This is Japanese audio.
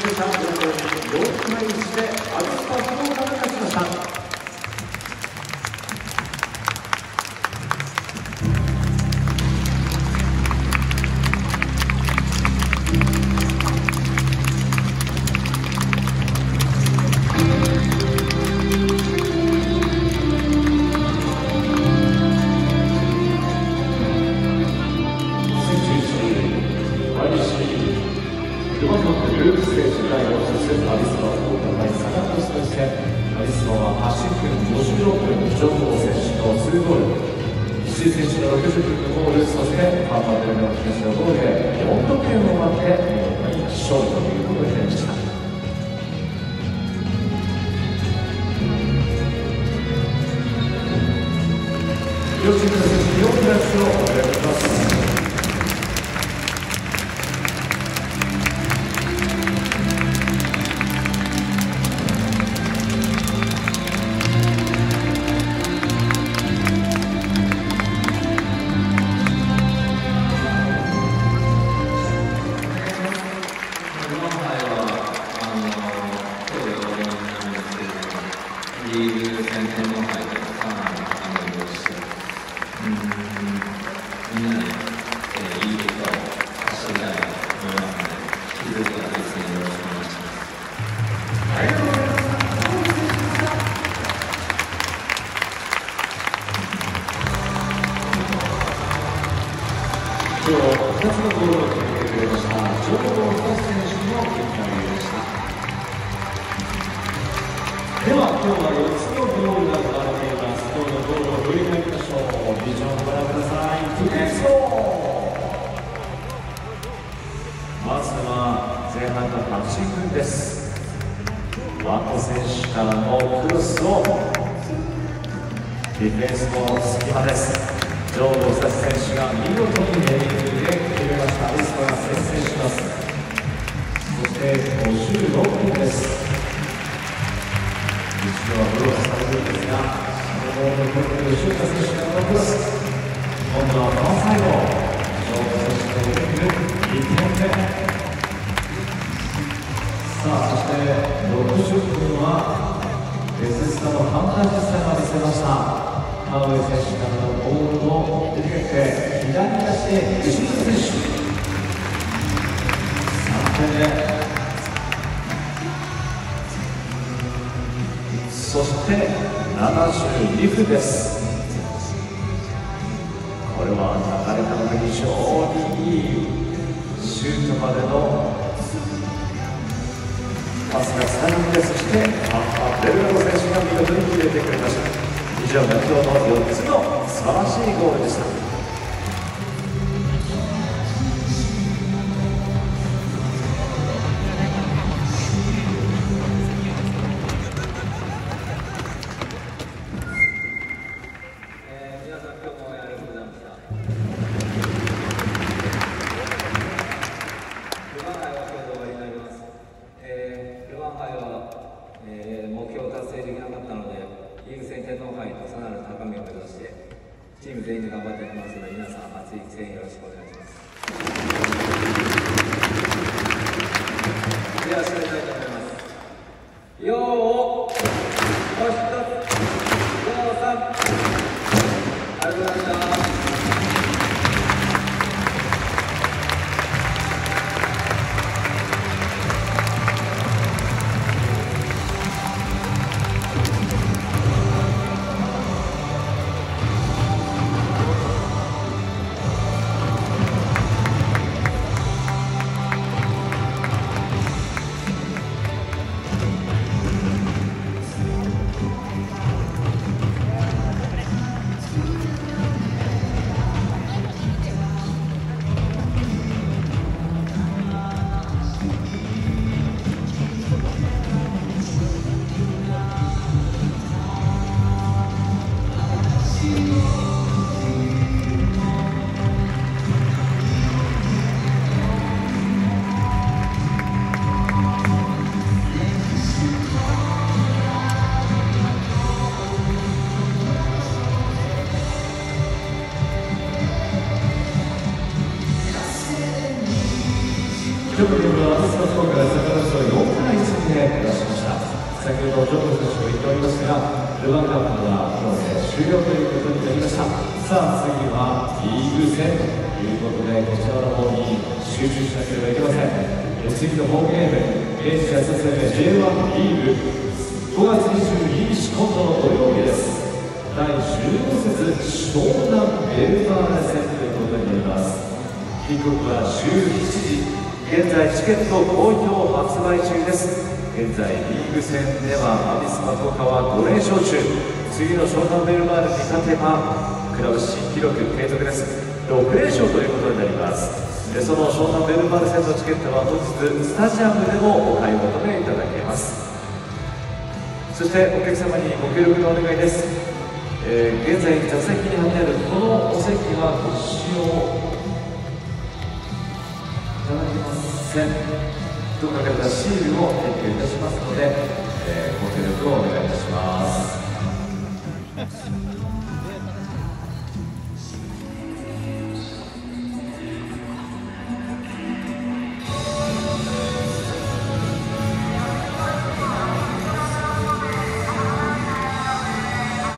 回して安全代表としてカリスマと戦い坂としてカリスマは8分56分上等選手の2ゴール石井選手の60分のゴールそしてパーパーテルの選手のゴールで4得点を奪って勝利ということになりました今日2つのゴールを決めてくれました、長野選手のインタビューでした。では、今日は4つのゴールが生まれています。今日のゴールを振り返りましょう。ビジョンご覧ください。プレスまずは前半の8分です。ワット選手からのクロスをディフェンスの隙間です。ジョー・ロサ選手が見事にヘディンで決めましたエスパが先制しますそして56分です一度はブロックされるんですがそのボールを取っているシュータ選手がのクロス今度はファーサイドジョー・選手のヘディング1点目さあそして60分はベススタのファンタジスタが見せました。川上選手からのボールを受けて左足で吉村選手3点目そして72分ですこれは流れたのが非常にいいシュートまでのパスがつながってそしてベルガロ選手が見事に決めてくれました。以上目標の4つの素晴らしいゴールでした。皆さん今日のゲームはスコスコからセカンドスを4対1で出しました先ほどジョブ選手も言っておりましたがルヴァンカップは今日で終了ということになりましたさあ次はリーグ戦ということでこちらの方に集中しなければいけません次のホームゲーム明治安田生命 J1 リーグ5月22日今度の土曜日です第15節湘南ベルバーレ戦ということになりますキックオフは17時現在チケット好評発売中です。現在リーグ戦ではアビスパトカは5連勝中。次のショータンベルマーレに勝てばクラブ新記録継続です。6連勝ということになります。でそのショータンベルマーレ戦のチケットは当日スタジアムでもお買い求めいただけます。そしてお客様にご協力のお願いです、えー、現在座席に貼ってあるこのお席はご使用戦と書かれたシールを提供いたしますので、えー、ご協力をお願いいたします。